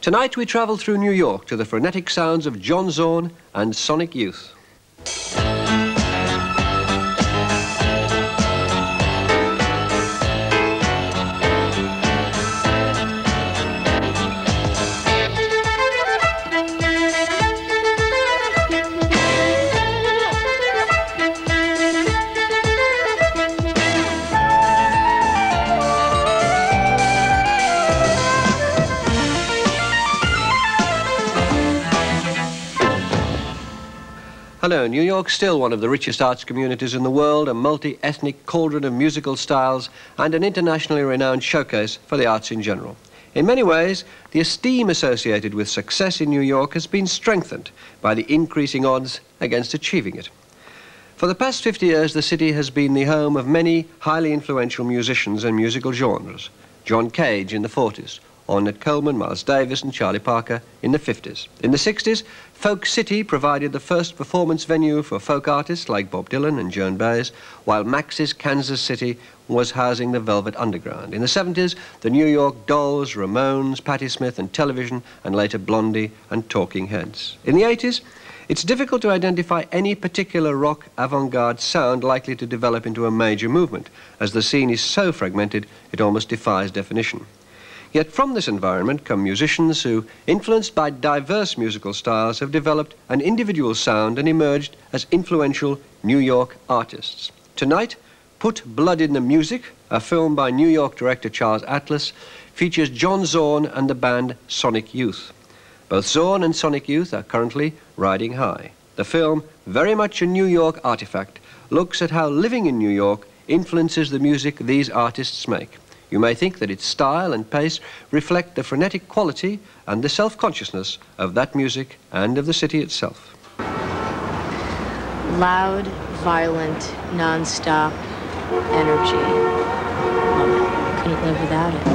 Tonight we travel through New York to the frenetic sounds of John Zorn and Sonic Youth. New York, still one of the richest arts communities in the world, a multi-ethnic cauldron of musical styles, and an internationally renowned showcase for the arts in general. In many ways, the esteem associated with success in New York has been strengthened by the increasing odds against achieving it. For the past 50 years, the city has been the home of many highly influential musicians and musical genres. John Cage in the 40s, Ornette Coleman, Miles Davis and Charlie Parker in the 50s. In the 60s, Folk City provided the first performance venue for folk artists like Bob Dylan and Joan Baez, while Max's Kansas City was housing the Velvet Underground. In the 70s, the New York Dolls, Ramones, Patti Smith and Television, and later Blondie and Talking Heads. In the 80s, it's difficult to identify any particular rock avant-garde sound likely to develop into a major movement, as the scene is so fragmented it almost defies definition. Yet from this environment come musicians who, influenced by diverse musical styles, have developed an individual sound and emerged as influential New York artists. Tonight, Put Blood in the Music, a film by New York director Charles Atlas, features John Zorn and the band Sonic Youth. Both Zorn and Sonic Youth are currently riding high. The film, very much a New York artifact, looks at how living in New York influences the music these artists make. You may think that its style and pace reflect the frenetic quality and the self-consciousness of that music and of the city itself. Loud, violent, non-stop energy. Love it. Couldn't live without it.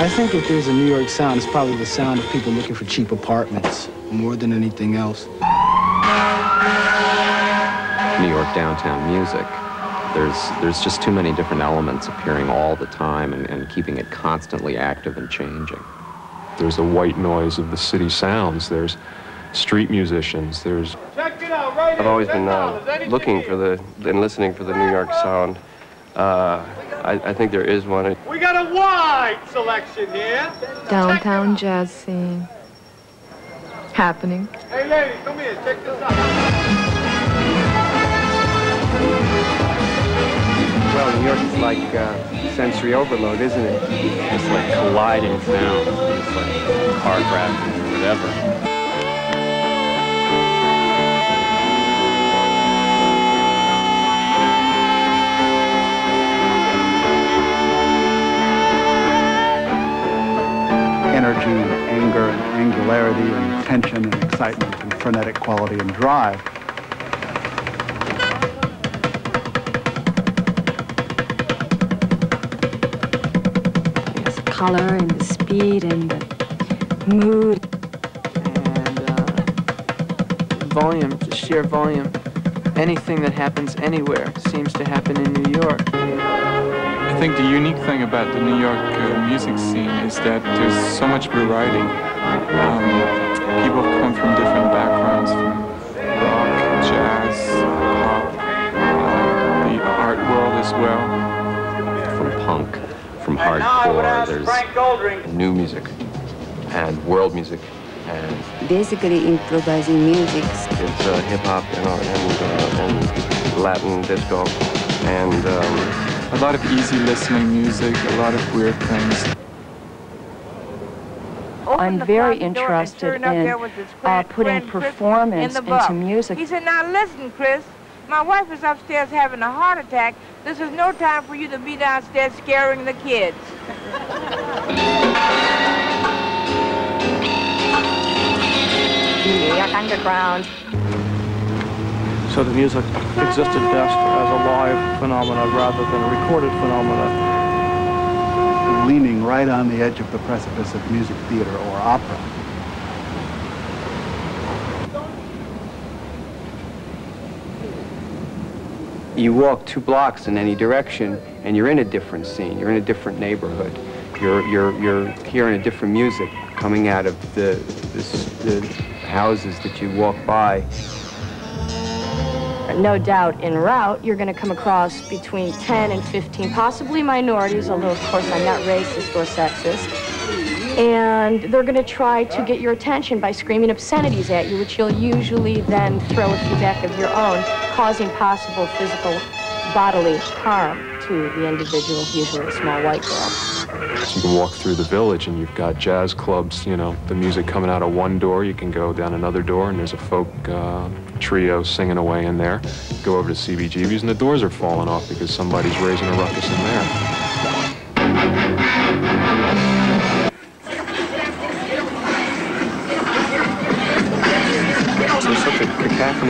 I think if there's a New York sound, it's probably the sound of people looking for cheap apartments more than anything else. New York downtown music. There's, there's just too many different elements appearing all the time and, and keeping it constantly active and changing. There's the white noise of the city sounds. There's street musicians. There's. I've always been uh, looking for the and listening for the New York sound. Uh, I, I, think there is one. We got a wide selection here. Downtown jazz scene happening. Hey, ladies, come here. Check this out. Well, New York is like uh, sensory overload, isn't it? It's like colliding sound. It's like car crashes or whatever. energy and anger and angularity and tension and excitement and frenetic quality and drive. Color and the speed and the mood. And uh, volume, just sheer volume. Anything that happens anywhere seems to happen in New York. I think the unique thing about the New York uh, music scene is that there's so much variety. Um, people come from different backgrounds, from rock, jazz, pop, uh, the art world as well. From punk from hardcore, there's new music and world music and basically improvising music. It's uh, hip hop and, uh, and, uh, and, Latin disco and um, a lot of easy listening music, a lot of weird things. I'm very interested in uh, putting performance into music. He said, now listen, Chris, my wife is upstairs having a heart attack. This is no time for you to be downstairs scaring the kids. New York Underground. So the music existed best as a live phenomena rather than a recorded phenomena. Leaning right on the edge of the precipice of music theater or opera. You walk two blocks in any direction and you're in a different scene. You're in a different neighborhood. You're, you're, you're hearing a different music coming out of the, the, the houses that you walk by. No doubt in route, you're going to come across between 10 and 15, possibly minorities, although of course I'm not racist or sexist. And they're going to try to get your attention by screaming obscenities at you, which you'll usually then throw a few back of your own, causing possible physical bodily harm to the individual, usually a small white girl. You can walk through the village and you've got jazz clubs, you know, the music coming out of one door. You can go down another door and there's a folk uh, trio singing away in there. Go over to CBGB's and the doors are falling off because somebody's raising a ruckus in there.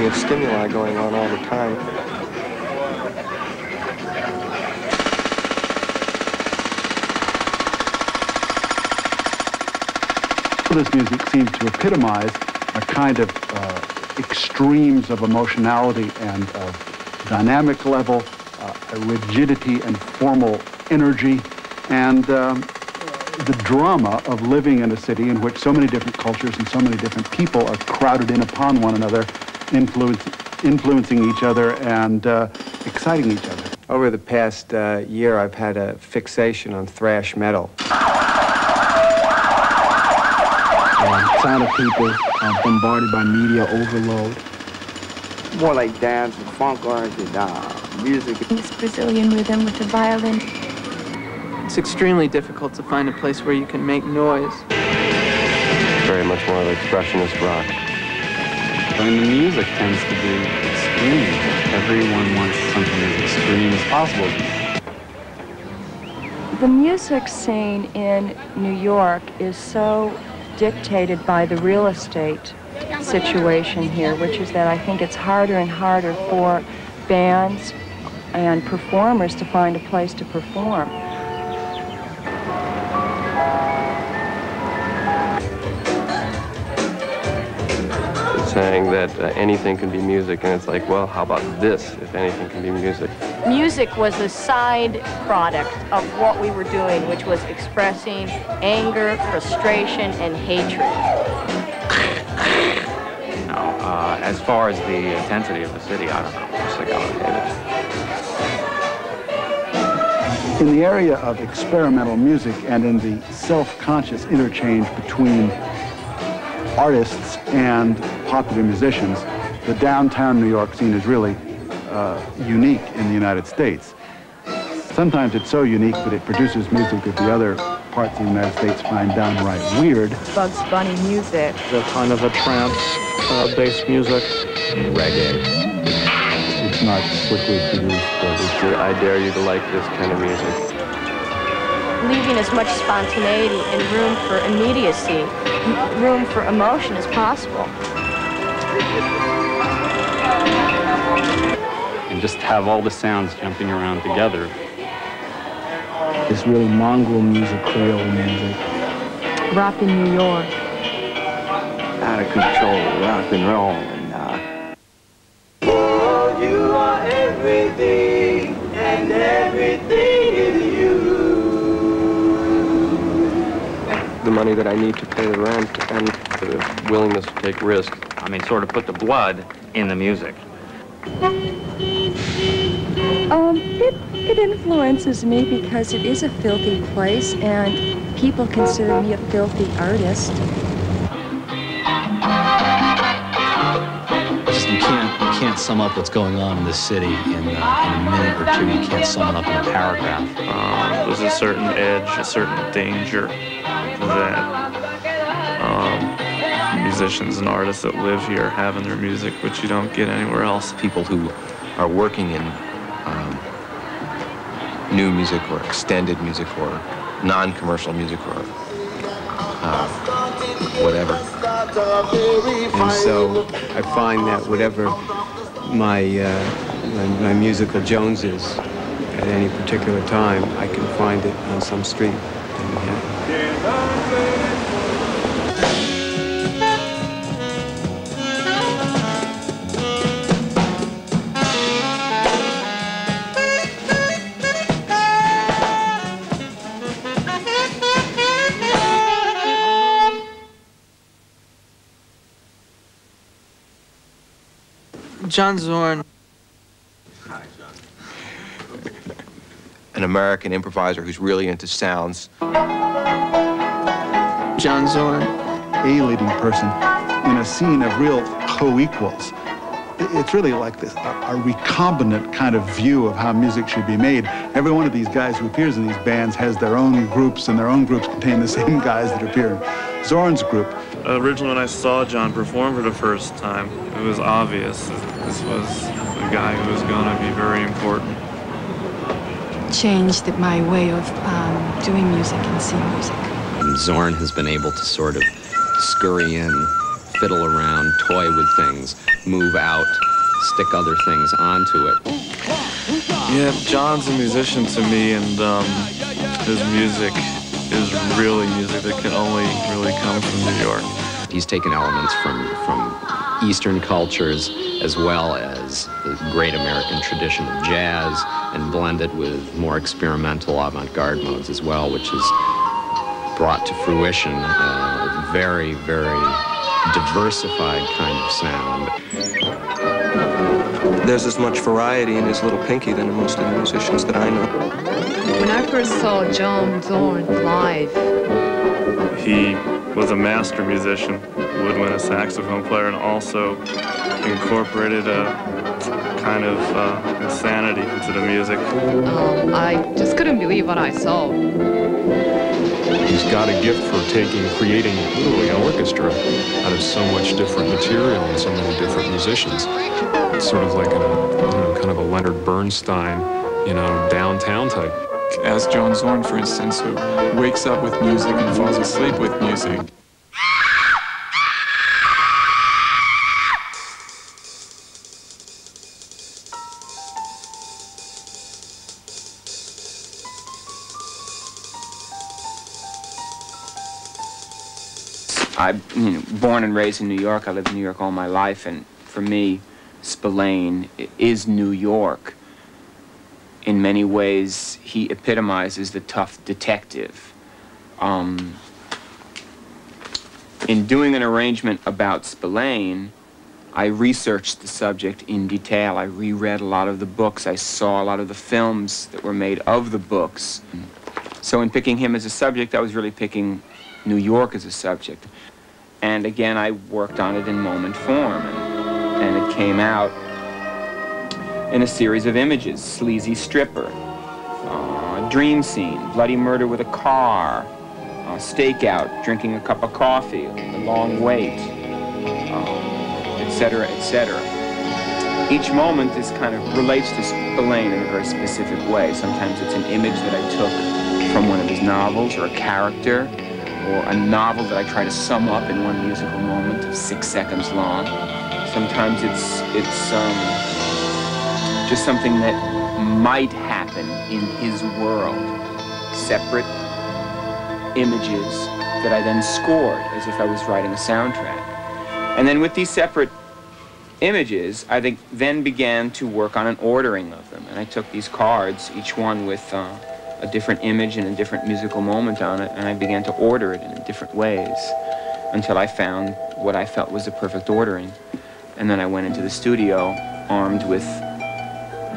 Of stimuli going on all the time. This music seems to epitomize a kind of uh, extremes of emotionality and of dynamic level, uh, rigidity and formal energy, and um, the drama of living in a city in which so many different cultures and so many different people are crowded in upon one another influence, influencing each other and uh, exciting each other. Over the past uh, year, I've had a fixation on thrash metal. Uh, sound of people uh, bombarded by media overload. More like dance and funk oriented uh, music. This Brazilian rhythm with the violin. It's extremely difficult to find a place where you can make noise. Very much more of expressionist rock. I mean, the music tends to be extreme. Everyone wants something as extreme as possible. The music scene in New York is so dictated by the real estate situation here, which is that I think it's harder and harder for bands and performers to find a place to perform. Saying that uh, anything can be music, and it's like, well, how about this, if anything can be music? Music was a side product of what we were doing, which was expressing anger, frustration, and hatred. No, uh, as far as the intensity of the city, I don't know. Just like I In the area of experimental music and in the self-conscious interchange between artists and popular musicians, the downtown New York scene is really uh, unique in the United States. Sometimes it's so unique that it produces music that the other parts of the United States find downright weird. Bugs Bunny music. The kind of a trance-based uh, music. Reggae. It's not quickly produced, but it's... I dare you to like this kind of music. Leaving as much spontaneity and room for immediacy, room for emotion as possible. And just have all the sounds jumping around together. It's really mongrel music, Creole music. Rock in New York. Out of control, rock and roll. And, uh... Oh, you are everything, The money that I need to pay the rent and the willingness to take risks. I mean, sort of put the blood in the music. Um, it, it influences me because it is a filthy place and people consider me a filthy artist. Can't, sum up what's going on in this city in, uh, in a minute or two. You can't sum it up in a paragraph. Um, there's a certain edge, a certain danger that um, musicians and artists that live here have in their music, which you don't get anywhere else. People who are working in um, new music or extended music or non-commercial music or uh, whatever. And so I find that whatever my, uh, my, my musical Jones is at any particular time, I can find it on some street. John Zorn. An American improviser who's really into sounds. John Zorn. A leading person in a scene of real co-equals. It's really like this, a, a recombinant kind of view of how music should be made. Every one of these guys who appears in these bands has their own groups, and their own groups contain the same guys that appear in Zorn's group. Originally, when I saw John perform for the first time, it was obvious that this was the guy who was going to be very important. Changed my way of um, doing music and seeing music. Zorn has been able to sort of scurry in, fiddle around, toy with things, move out, stick other things onto it. Yeah, John's a musician to me, and um, his music is really music that can only really come from New York. He's taken elements from, from Eastern cultures as well as the great American tradition of jazz and blended with more experimental avant-garde modes as well, which has brought to fruition a very, very diversified kind of sound. There's as much variety in his little pinky than in most of the musicians that I know. When I first saw John Zorn live, He was a master musician, woodwind, a saxophone player, and also incorporated a kind of uh, insanity into the music. um, I just couldn't believe what I saw. He's got a gift for taking, creating literally an orchestra out of so much different material and so many different musicians. It's sort of like a, you know, kind of a Leonard Bernstein, you know, downtown type. As John Zorn, for instance, who wakes up with music and falls asleep with music. I'm you know, born and raised in New York. I lived in New York all my life, and for me, Spillane is New York. In many ways, he epitomizes the tough detective. Um, in doing an arrangement about Spillane, I researched the subject in detail. I reread a lot of the books. I saw a lot of the films that were made of the books. So in picking him as a subject, I was really picking New York as a subject. And again, I worked on it in moment form, and, and it came out in a series of images. Sleazy stripper, uh, dream scene, bloody murder with a car, uh, stakeout, drinking a cup of coffee, a long wait, etc., etc. Each moment is kind of relates to Spillane in a very specific way. Sometimes it's an image that I took from one of his novels or a character or a novel that I try to sum up in one musical moment of six seconds long. Sometimes it's it's um, just something that might happen in his world, separate images that I then scored as if I was writing a soundtrack. And then with these separate images, I think then began to work on an ordering of them. And I took these cards, each one with uh, a different image and a different musical moment on it, and I began to order it in different ways until I found what I felt was the perfect ordering. And then I went into the studio armed with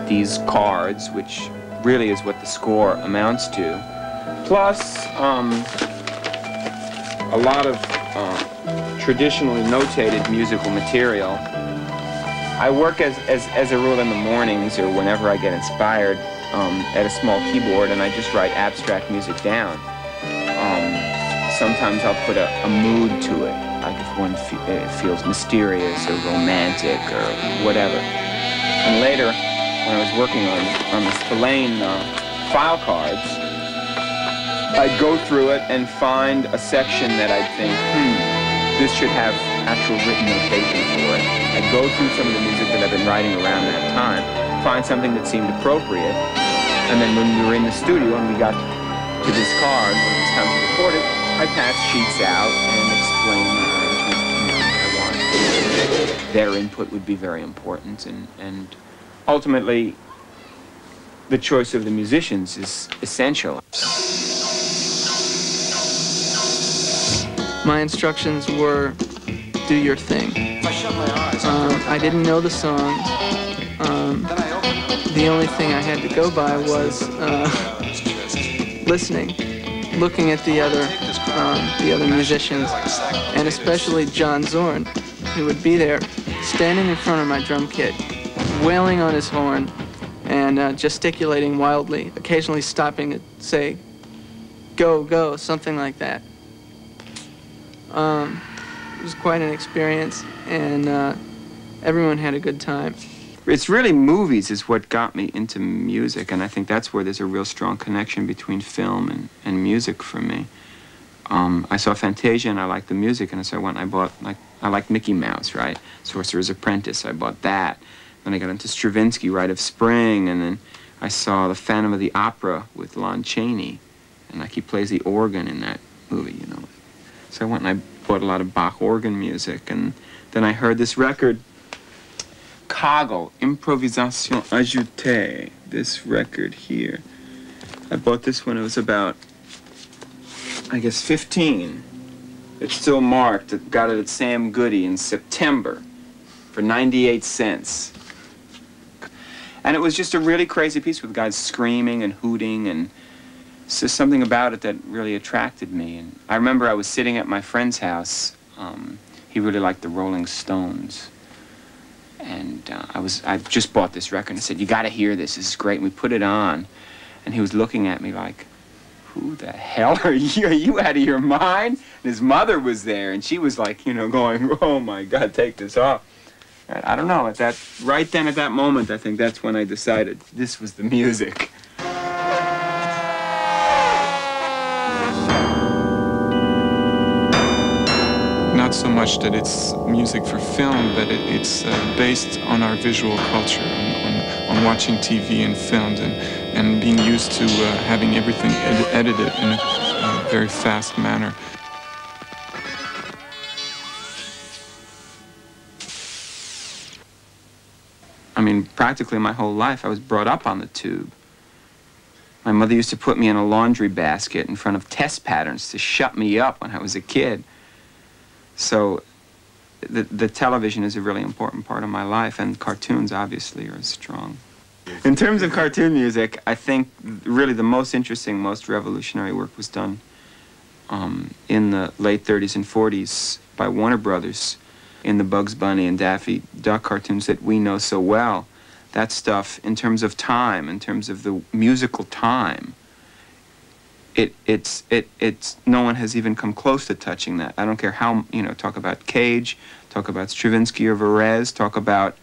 these cards, which really is what the score amounts to, plus um, a lot of uh, traditionally notated musical material. I work as, as, as a rule in the mornings or whenever I get inspired um, at a small keyboard and I just write abstract music down. Um, sometimes I'll put a, a mood to it, like if one fe- uh, feels mysterious or romantic or whatever. And later, when I was working on, on the Spillane uh, file cards, I'd go through it and find a section that I'd think, hmm, this should have actual written notation for it. I'd go through some of the music that I've been writing around that time, find something that seemed appropriate, and then when we were in the studio and we got to this card, when it was time to record it, I passed sheets out and the arrangement I wanted. Their input would be very important, and, and ultimately, the choice of the musicians is essential. My instructions were do your thing. Um, I didn't know the songs. Um, the only thing I had to go by was uh, listening, looking at the other, um, the other musicians, and especially John Zorn, who would be there, standing in front of my drum kit, wailing on his horn, and uh, gesticulating wildly, occasionally stopping to say, "Go, go," something like that. Um, it was quite an experience, and uh, everyone had a good time. It's really movies is what got me into music, and I think that's where there's a real strong connection between film and, and music for me. Um, I saw Fantasia and I liked the music, and so I went and I bought, like, I liked Mickey Mouse, right? Sorcerer's Apprentice, I bought that. Then I got into Stravinsky, Rite of Spring, and then I saw The Phantom of the Opera with Lon Chaney, and like he plays the organ in that movie, you know. So I went and I bought a lot of Bach organ music, and then I heard this record, Kagel, Improvisation Ajoutée, this record here. I bought this when it was about, I guess, 15. It's still marked. I got it at Sam Goody in September for 98 cents. And it was just a really crazy piece with guys screaming and hooting and just something about it that really attracted me. And I remember I was sitting at my friend's house. Um, he really liked the Rolling Stones. And uh, I was I just bought this record and I said, you got to hear this. This is great. And we put it on. And he was looking at me like, who the hell are you? Are you out of your mind? And his mother was there, and she was like, you know, going, oh my God, take this off. I don't know, at that, right then at that moment, I think that's when I decided this was the music. Not so much that it's music for film, but it, it's uh, based on our visual culture, on, on, on watching TV and filmed, and, and being used to uh, having everything ed- edited in a, a very fast manner. Mean, practically my whole life, I was brought up on the tube. My mother used to put me in a laundry basket in front of test patterns to shut me up when I was a kid. So the, the television is a really important part of my life, and cartoons obviously are strong. In terms of cartoon music, I think really the most interesting, most revolutionary work was done um, in the late 30s and 40s by Warner Brothers in the Bugs Bunny and Daffy Duck cartoons that we know so well. That stuff, in terms of time, in terms of the musical time, it, it's, it, it's, no one has even come close to touching that. I don't care how, you know, talk about Cage, talk about Stravinsky or Varese, talk about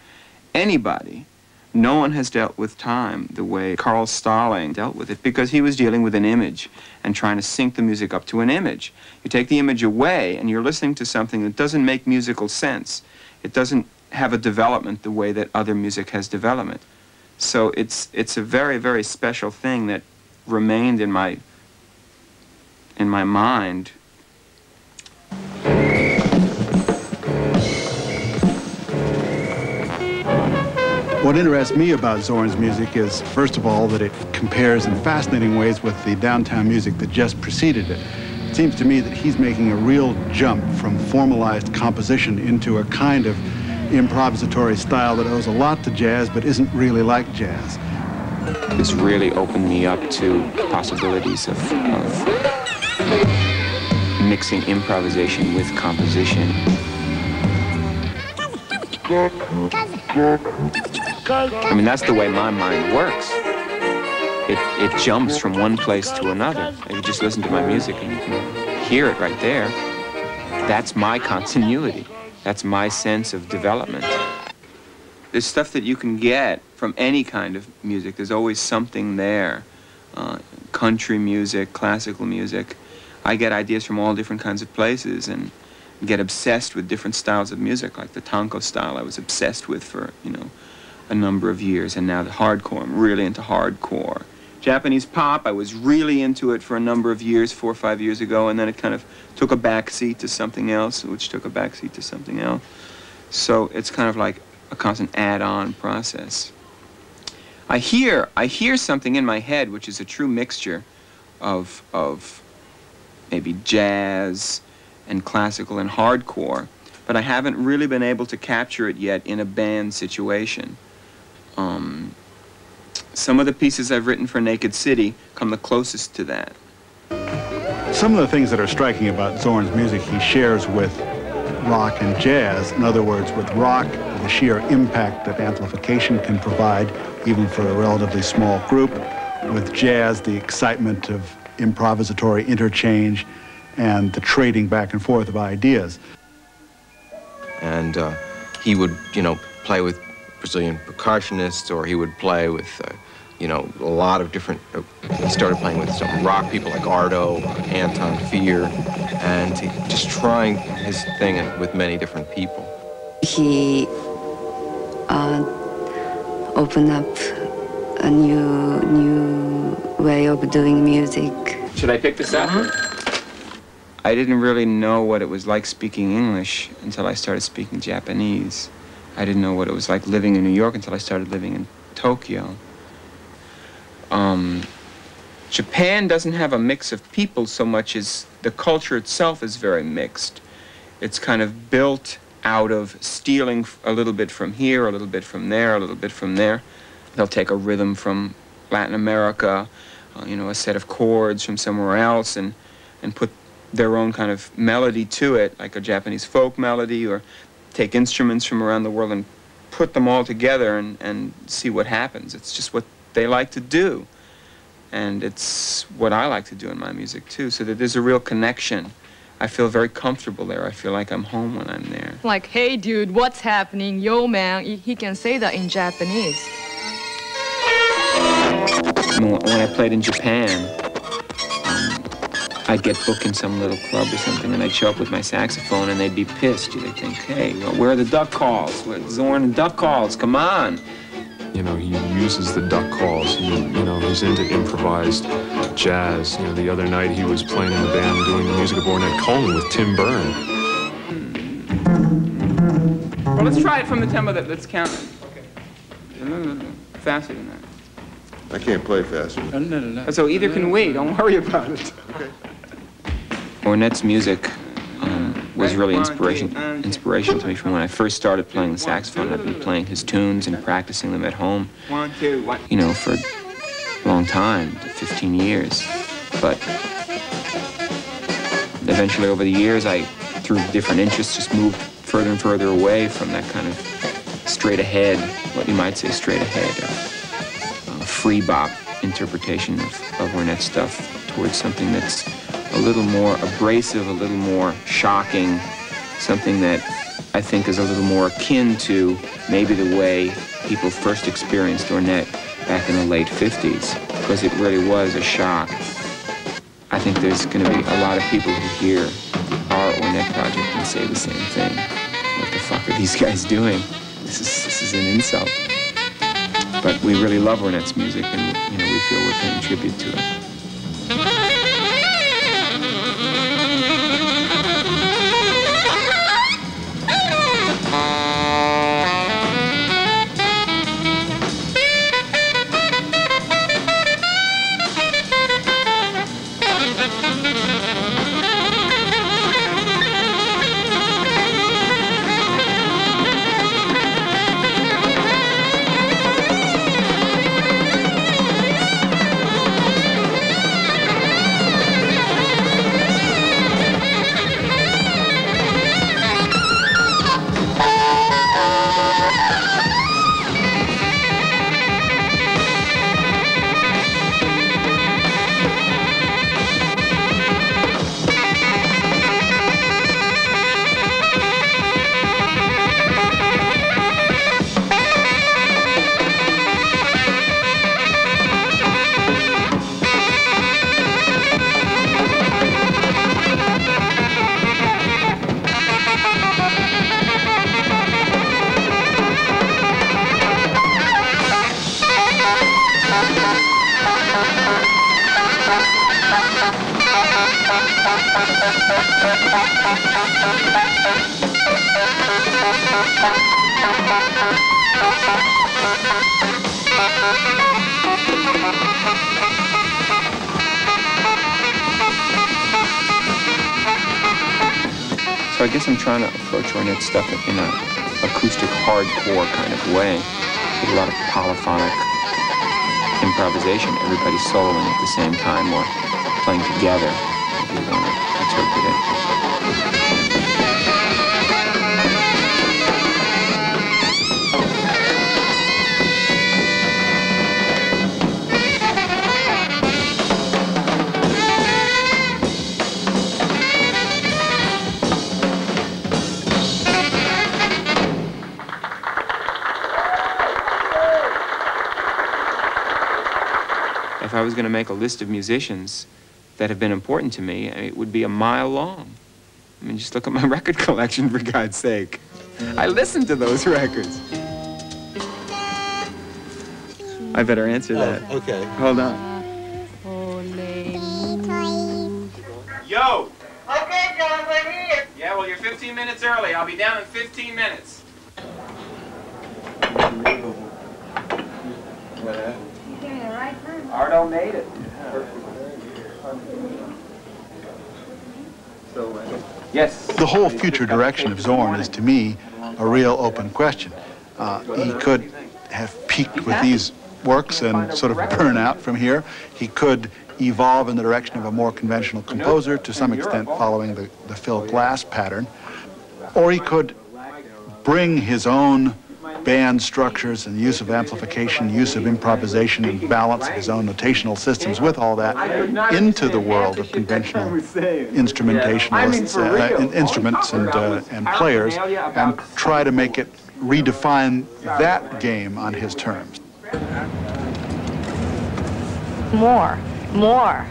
anybody. No one has dealt with time the way Carl Stalling dealt with it because he was dealing with an image and trying to sync the music up to an image. You take the image away and you're listening to something that doesn't make musical sense. It doesn't have a development the way that other music has development. So it's, it's a very, very special thing that remained in my, in my mind What interests me about Zorn's music is, first of all, that it compares in fascinating ways with the downtown music that just preceded it. It seems to me that he's making a real jump from formalized composition into a kind of improvisatory style that owes a lot to jazz but isn't really like jazz. This really opened me up to possibilities of, of mixing improvisation with composition. I mean, that's the way my mind works. It, it jumps from one place to another. If You just listen to my music and you can hear it right there. That's my continuity. That's my sense of development. There's stuff that you can get from any kind of music. There's always something there. Uh, country music, classical music. I get ideas from all different kinds of places and get obsessed with different styles of music, like the tango style I was obsessed with for, you know, a number of years, and now the hardcore. I'm really into hardcore. Japanese pop, I was really into it for a number of years, four or five years ago, and then it kind of took a backseat to something else, which took a backseat to something else. So it's kind of like a constant add-on process. I hear, I hear something in my head, which is a true mixture of, of maybe jazz and classical and hardcore, but I haven't really been able to capture it yet in a band situation. Um, some of the pieces I've written for Naked City come the closest to that. Some of the things that are striking about Zorn's music he shares with rock and jazz. In other words, with rock, the sheer impact that amplification can provide, even for a relatively small group. With jazz, the excitement of improvisatory interchange and the trading back and forth of ideas. And uh, he would, you know, play with Brazilian percussionists, or he would play with, uh, you know, a lot of different. Uh, he started playing with some rock people like Arto, Anton Fier, and he, just trying his thing with many different people. He uh, opened up a new new way of doing music. Should I pick this up? I didn't really know what it was like speaking English until I started speaking Japanese. I didn't know what it was like living in New York until I started living in Tokyo. Um, Japan doesn't have a mix of people so much as the culture itself is very mixed. It's kind of built out of stealing a little bit from here, a little bit from there, a little bit from there. They'll take a rhythm from Latin America, uh, you know, a set of chords from somewhere else, and, and put their own kind of melody to it, like a Japanese folk melody, or take instruments from around the world and put them all together and, and see what happens. It's just what they like to do. And it's what I like to do in my music too, so that there's a real connection. I feel very comfortable there. I feel like I'm home when I'm there. Like, hey dude, what's happening? Yo man, he can say that in Japanese. When I played in Japan, I'd get booked in some little club or something, and I'd show up with my saxophone, and they'd be pissed. They'd think, hey, well, where are the duck calls? Where Zorn and duck calls? Come on. You know, he uses the duck calls. He, you know, he's into improvised jazz. You know, the other night he was playing in the band doing the music of Ornette Coleman with Tim Berne. Well, let's try it from the tempo that, that's counted. Okay. Faster than that. I can't play faster. No, no, no. So either can wait. Don't worry about it. Ornette's music um, was really inspiration, inspirational to me from when I first started playing the saxophone. I've been playing his tunes and practicing them at home, you know, for a long time, 15 years. But eventually, over the years, I, through different interests, just moved further and further away from that kind of straight ahead, what you might say straight ahead, uh, uh, free bop interpretation of, of Ornette's stuff towards something that's a little more abrasive, a little more shocking, something that I think is a little more akin to maybe the way people first experienced Ornette back in the late 50s, because it really was a shock. I think there's going to be a lot of people who hear our Ornette project and say the same thing. What the fuck are these guys doing? This is, this is an insult. But we really love Ornette's music, and you know we feel we're paying tribute to it. So I guess I'm trying to approach ornette stuff in an acoustic hardcore kind of way, with a lot of polyphonic improvisation, everybody soloing at the same time or playing together, to interpret it. If I was going to make a list of musicians that have been important to me, it would be a mile long. I mean, just look at my record collection, for God's sake. I listen to those records. I better answer that. Oh, okay. Hold on. Yo! Okay, John, we're here. Yeah, well, you're 15 minutes early. I'll be down in 15 minutes. Yeah, right, perfect. Arto made it. Yes. The whole future direction of Zorn is, to me, a real open question. Uh, he could have peaked with these works and sort of burn out from here. He could evolve in the direction of a more conventional composer, to some extent following the, the Phil Glass pattern. Or he could bring his own band structures and use of amplification, use of improvisation and balance of his own notational systems with all that into the world of conventional instrumentalists, uh, instruments and, uh, and players, and try to make it redefine that game on his terms. More, more.